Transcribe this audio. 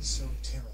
so terrible.